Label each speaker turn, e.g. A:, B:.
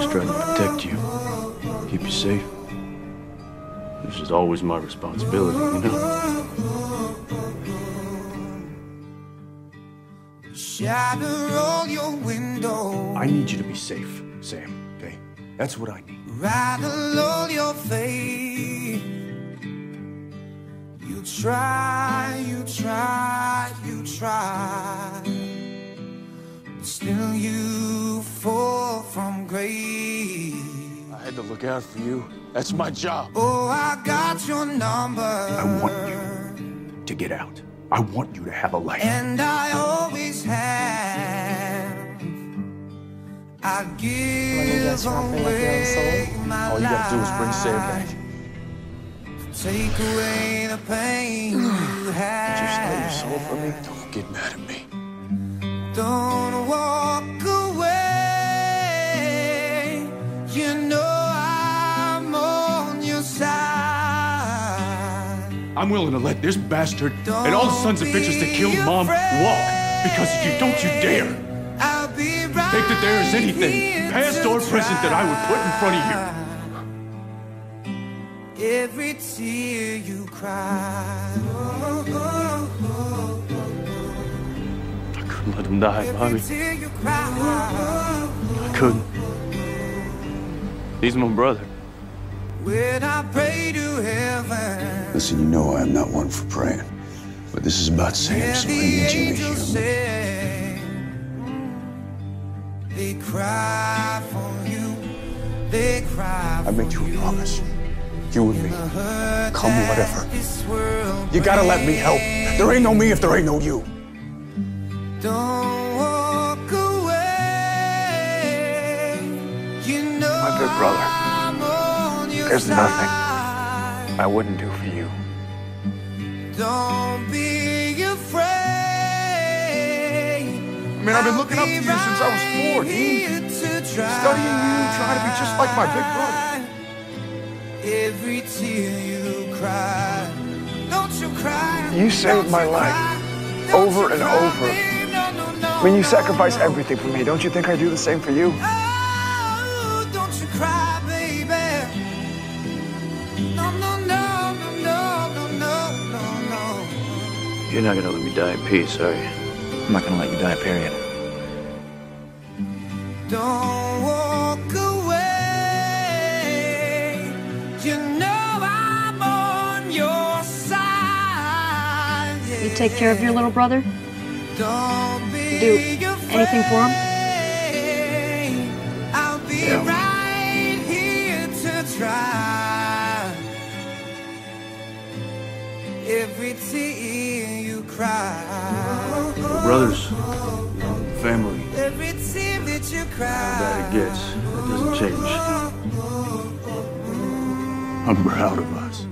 A: always tried to protect you, keep you safe. This is always my responsibility, you know?
B: Shatter all your windows.
A: I need you to be safe, Sam, okay? That's what I need.
B: Rattle all your faith. You try, you try, you try. But still you from grace.
A: I had to look out for you. That's my job.
B: Oh, I got your number.
A: I want you to get out. I want you to have a life.
B: And I always have. I give away my
A: All you gotta do is bring Sam back.
B: Take away the pain you have.
A: Did you sell your soul for me? Don't get mad at me.
B: Don't I'm
A: willing to let this bastard and all the sons of bitches that killed Mom walk because of you. Don't you dare
B: I'll be right
A: think that there is anything, past or present, that I would put in front of you.
B: Every tear you cry. Oh, oh, oh, oh,
A: I couldn't let him die, Mommy.
B: tear you cry.
A: Oh, oh, I couldn't. He's my brother.
B: When I pray.
C: Listen, you know I am not one for praying, but this is about Sam, so I need you to hear me.
B: they cry for you. They cry
C: I made you a promise. You and me. Come whatever. You gotta let me help. There ain't no me if there ain't no you.
B: Don't walk away. You know
C: My big brother.
B: I'm on your
C: There's nothing. I wouldn't do for you.
B: Don't be afraid.
C: I mean, I've been looking up to you since I was four, Dean. Studying you, trying to be just like my big brother.
B: Every tear you cry, don't you cry.
C: You saved my life over and over. I mean, you sacrifice everything for me. Don't you think I do the same for you?
B: Oh,
A: You're not gonna let me die in peace, are you?
C: I'm not gonna let you die, period.
B: Don't walk away. You know I'm on your side.
D: You take care of your little brother?
B: Don't be
D: Do anything for him?
B: I'll be
A: Yeah.
B: right here to try. Every tear you cry.
A: We're brothers, you know, family.
B: Every tear that you cry.
A: How bad it gets, it doesn't change. I'm proud of us.